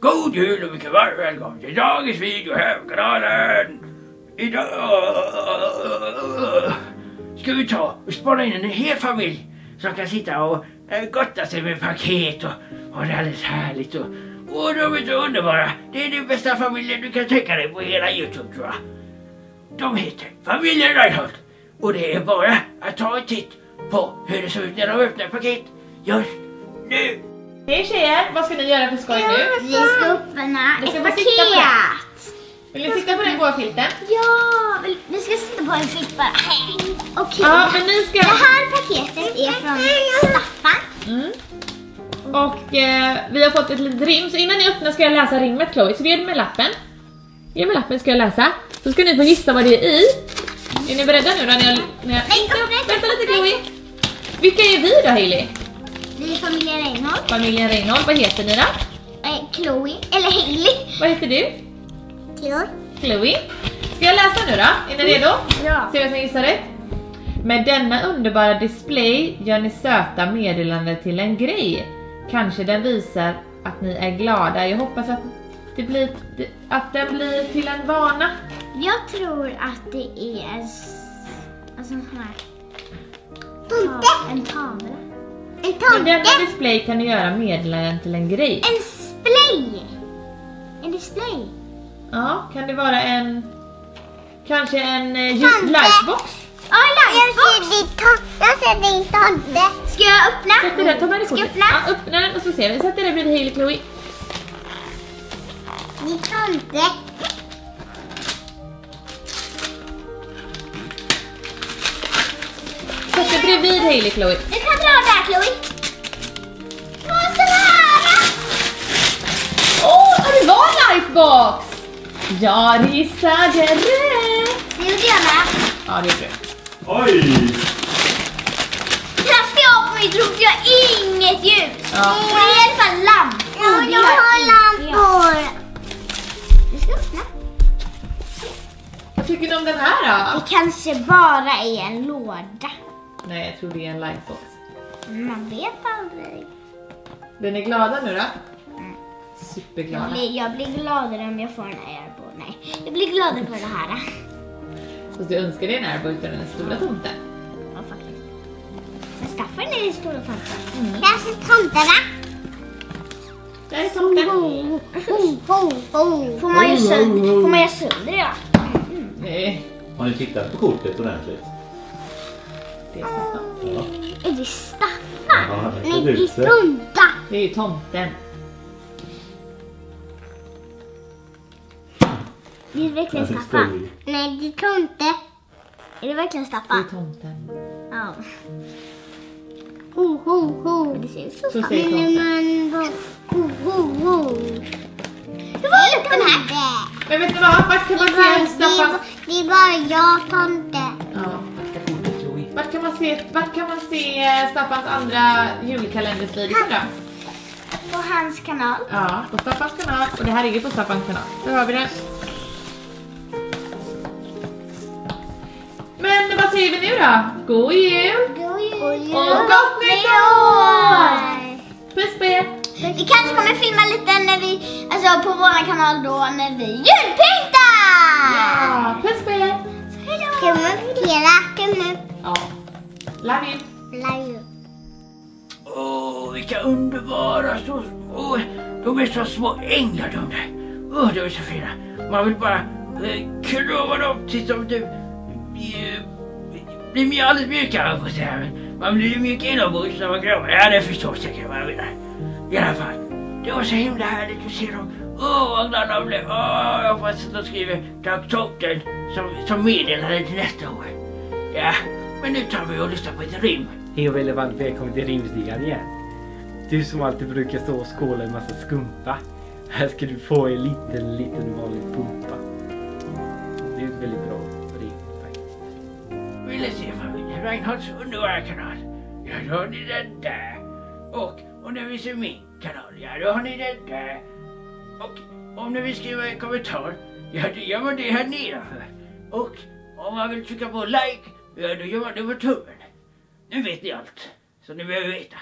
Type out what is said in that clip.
God jul och mycket varmt välkommen till dagens video här på kanalen. Idag ska vi ta och spana in en hel familj som kan sitta och eh, gotta sig med paket och ha det alldeles härligt. Och, och de är så underbara. Det är den bästa familjen du kan tänka dig på hela Youtube tror jag. De heter familjen Reinhold. Och det är bara att ta en titt på hur det ser ut när de öppnar paket just nu. Hej tjejer, vad ska ni göra för skoj nu? Vi ska öppna Vi ska ett paket. Vill ni sitta på den goa filten? Ja, vi- vi ska sitta på en filt bara. Okej. Ja, men ni ska... Det här paketet är från Staffan. Mm. Och eh, vi har fått ett litet rim, så innan ni öppnar ska jag läsa rimmet Chloe, så ge mig lappen. Ge mig lappen ska jag läsa. Så ska ni få gissa vad det är i. Är ni beredda nu då? När jag, när jag... Nej, öppna Vänta lite Chloe. Vilka är vi då Hailey? Vi är familjen Reinhold. Familjen Reinhold, vad heter ni då? Eh, Chloe, eller Hailey. Vad heter du? Chloe. Chloe. Ska jag läsa nu då? Är ni redo? Ja. Se vem som gissar rätt. Med denna underbara display gör ni söta meddelanden till en grej. Kanske den visar att ni är glada. Jag hoppas att, det blir, att den blir till en vana. Jag tror att det är en alltså en sån här... En tavla. En Med denna display kan ni göra meddelanden till en grej. En display. En display. Ja, kan det vara en... Kanske en eh, Tomte. lightbox? Ja, jag ser din tomte. Jag ser din tomte. Ska jag öppna? Sätt dig där, ta med dig Ska jag kortet. öppna? Ja, öppna den och så ser vi. Sätt dig där bredvid Hailey Chloe. Din tomte. Dig bredvid Hailey Chloe. Du kan dra där Chloe. Vad så. Åh, oh, det var en lightbox! Jag gissade rätt! Det gjorde jag med. Ja, det gjorde du. Oj! Kastade jag på rum för jag inget ljus. Ja. Och det är i alla fall lampor. Ja, jag har lampor. Du ska öppna. Vad tycker ni om den här då? Det kanske bara är en låda. Nej, jag tror det är en lightbox. Man vet aldrig. Den är glada nu då? Jag Superglada. blir, jag blir gladare om jag får en airboard. Nej, jag blir gladare på det här. Fast du önskar dig en airboy utan den stora tomten. Ja, faktiskt. Men Staffan är den stora tomten. Mm. Kanske tomtarna. Där är tomten. Får man ju sönder, får man göra sönder ja. Nej, Har ni tittat på kortet ordentligt? Det är Staffan. Ja. Är det Staffan? Ja, Nej, det är tomta. Det är tomten. Det är verkligen Ja, det Staffan. Nej, det är tomte. Är det verkligen Det är Staffan? tomten. Ja. Ho, ho, ho. Det ser ut som Så Staffan. säger tomten. Men, ho, ho, ho. Hur var lukten här? Men vet ni vad? Vart kan man se Staffans... det är bara jag, tomte. Vart kan man se, vart kan man se Staffans andra julkalendersvideo då? På hans kanal. Ja, på Staffans kanal. Och det här ligger på Staffans kanal. Där har vi den. Men vad säger vi nu då? God jul! God jul. Och gott nytt år! Puss på er! Vi kanske kommer filma lite när vi, alltså på vår kanal då, när vi julpyntar! Ja, puss på er! Tumme upp, Kela. Tumme upp. Ja. Love you! Love you. Åh, vilka underbara så... Åh, de är så små änglar de där. Åh, de är så fina. Man vill bara eh, krama dem tills de typ eh, blir mj- alldeles mjuka, på att säga. Man blir ju mjuk inombords när man kramar. Ja, det förstår säkert vad jag menar. I alla fall, det var så himla härligt att se dem. Åh, vad glad de blev. Åh, jag hoppas att de skriver Tack tomten som, som meddelande till nästa år. Ja, men nu tar vi och lyssnar på ett rim. Hej och väldigt varmt välkommen till Rimstigan igen. Du som alltid brukar stå och skåla en massa skumpa. Här ska du få en liten, liten vanlig pumpa. Det är ett väldigt bra rim faktiskt. Vill ni se familjen Reinholds underbara kanal? Ja, då har ni den där. Och om ni vill se min kanal, ja då har ni den där. Och om ni vill skriva en kommentar, ja då gör man det här nedanför. Och om man vill trycka på like, ja då gör man det med tummen. Nu vet ni allt som ni behöver veta.